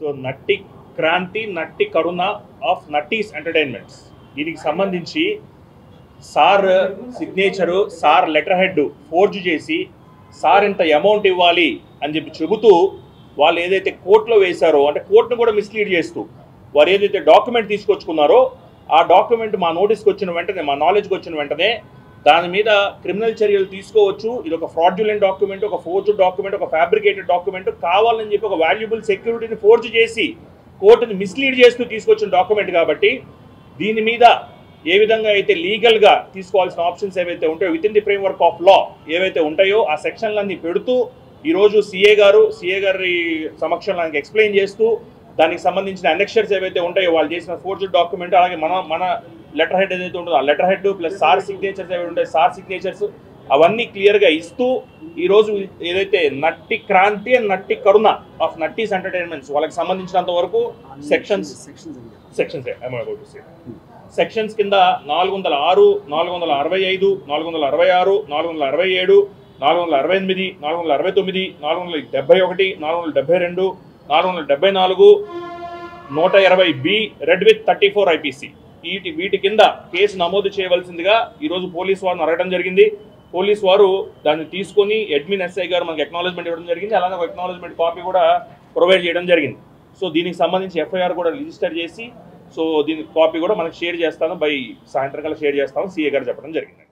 So Natti Kranti Natti Karuna of Nattis entertainments. దీనికి సంబంధించి sir signature sir letter head forge చేసి sir ఇంత amount ఇవ్వాలి అని చెప్పి చెబుతూ వాళ్ళు ఏదైతే కోర్టులో వేశారో అంటే కోర్టును కూడా మిస్లీడ్ చేస్తూ వారు ఏదైతే డాక్యుమెంట్ తీసుకొచ్చుకున్నారో ఆ డాక్యుమెంట్ మా నోటీస్కి వచ్చిన వెంటనే మా నాలెడ్జ్కి వచ్చిన వెంటనే దాని మీద క్రిమినల్ చర్యలు తీసుకోవచ్చు. ఇది ఒక ఫ్రాడ్యులెంట్ డాక్యుమెంట్ ఒక ఫోర్జ్ డాక్యుమెంట్ ఒక ఫ్యాబ్రికేటెడ్ డాక్యుమెంట్ కావాలని చెప్పి ఒక వాల్యుబుల్ సెక్యూరిటీని ఫోర్జ్ చేసి కోర్టుని మిస్లీడ్ చేస్తూ తీసుకొచ్చిన డాక్యుమెంట్ కాబట్టి దీని మీద ఏ విధంగా అయితే లీగల్గా తీసుకోవాల్సిన ఆప్షన్స్ ఏవైతే ఉంటాయో within the framework of law ఏవైతే ఉంటాయో ఆ సెక్షన్లన్నీ పెడుతూ ఈరోజు సిఏ గారు సిఏ గారి సమక్షంలో ఆయనకి ఎక్స్ప్లెయిన్ చేస్తూ దానికి సంబంధించిన అనెక్షర్స్ ఏవైతే ఉంటాయో వాళ్ళు చేసిన ఫోర్జ్ డాక్యుమెంట్ అలాగే మన మన లెటర్ హెడ్ ఏదైతే ఉంటుందో ఆ letter head plus sir signatures ఏవైతే ఉంటాయి సార్ సిగ్నేచర్స్ అవన్నీ క్లియర్గా ఇస్తూ ఈరోజు ఏదైతే Natti Kranti and Natti Karuna of Nattis entertainments వాళ్ళకి సంబంధించినంత వరకు సెక్షన్స్ సెక్షన్స్ సెక్షన్స్ కింద నాలుగు వందల ఆరు నాలుగు వందల అరవై ఐదు నాలుగు వందల అరవై ఆరు నాలుగు వందల అరవై ఏడు నాలుగు వందల అరవై ఎనిమిది నాలుగు వందల అరవై తొమ్మిది నాలుగు వందల డెబ్బై ఒకటి నాలుగు వందల డెబ్బై రెండు నాలుగు వందల డెబ్బై నాలుగు నూట ఇరవై B read with thirty four IPC. వీటి వీటి కింద కేసు నమోదు చేయవలసిందిగా ఈరోజు పోలీసు వారిని అడగడం జరిగింది. పోలీస్ వారు దాన్ని తీసుకొని అడ్మిన్ ఎస్ఐ గారు మనకి ఎక్నాలజ్మెంట్ ఇవ్వడం జరిగింది. అలాగే ఒక ఎక్నాలజ్మెంట్ కాపీ కూడా ప్రొవైడ్ చేయడం జరిగింది. సో దీనికి సంబంధించి ఎఫ్ఐఆర్ కూడా రిజిస్టర్ చేసి సో దీని కాపీ కూడా మనకి షేర్ చేస్తాను. బై సాయంత్రం కల్లా షేర్ చేస్తాను. సీఏ గారు చెప్పడం జరిగింది.